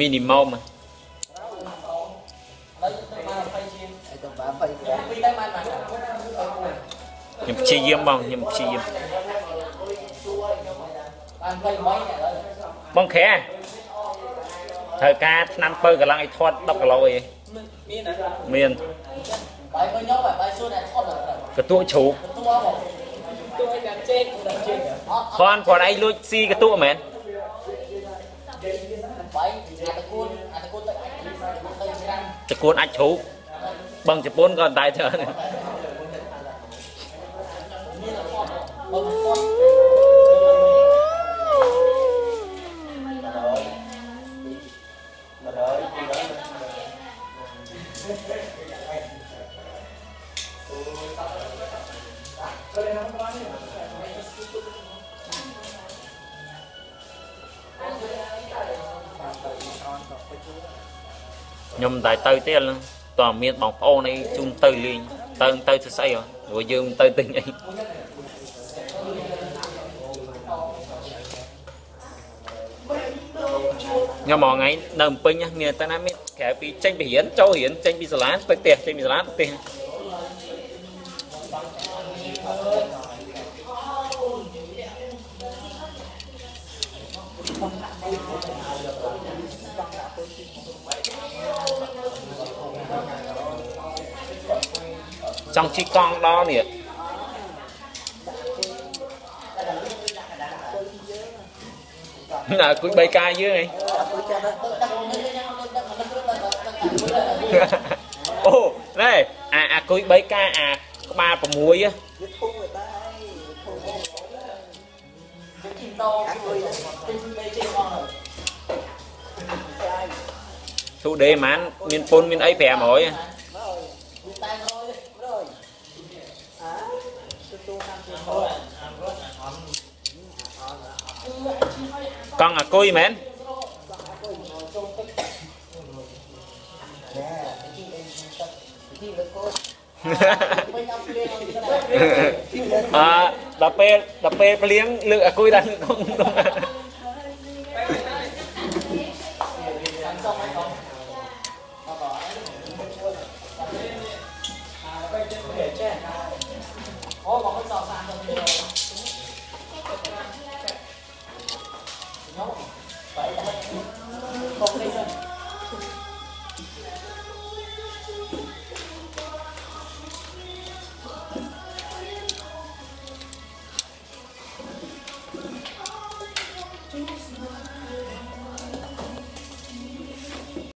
minimum ឥឡូវទៅមក20ជាងឲ្យទៅបា20ក្រាមពីទៅបានបានខ្ញុំព្យាយាមបងខ្ញុំព្យាយាមបាន20ម៉ៃឥឡូវបងខែត្រូវការឆ្នាំពៅកន្លងឲ្យធាត់10គីឡូអីមានណាមានបាយមើលខ្ញុំបាយសួរតែថតដល់ត្រូវកទួជ្រូកទៅតួមកតួឲ្យតែជេកដល់ជេកអត់គ្រាន់គ្រាន់ឯងលួចស៊ីកទួមែនបាយអាតកូនអាតកូនទៅអា ចទៅឆ្នាំតកូនអាចជ្រូកបងជប៉ុនក៏តែច្រើនមា នថតបើថតខ្ញុំតែទៅទៀតតើមានបងប្អូនអីជុំទៅលេងទៅទៅទៅស្អីហ៎ព្រោះយើងមិនទៅទិញអីខ្ញុំមកថ្ងៃនៅភ្នំពេញមានតែណាមានក្រៅពីចេញពីរៀនចូលរៀនចេញពីសាលាទៅផ្ទះចេញពីសាលាទៅផ្ទះ ចង់ជិះកង់ដល់នេះណាគួយបីកាយយើងឯងអពុចាំទៅដឹកនឹកខ្ញុំដឹកនឹកដឹកដឹកដឹកអូណែអាអាគុយ3កាអាក្បាល6ហ៎វាធុងទៅដែរធុងជីតោទិញដីជេកមកហើយទូដេហ្មងមានពុនមានអី500ហ៎មានតែ100ទេ រយអាទទួលតាមជាហោ កង់អាគុយមែនណែទីអេនទឹកទីលើកូនវិញអត់ព្រៀងអត់ទេអឺដល់ពេលដល់ពេលភ្លៀងលើកអាគុយដល់កង់សាំ បងមិនសោ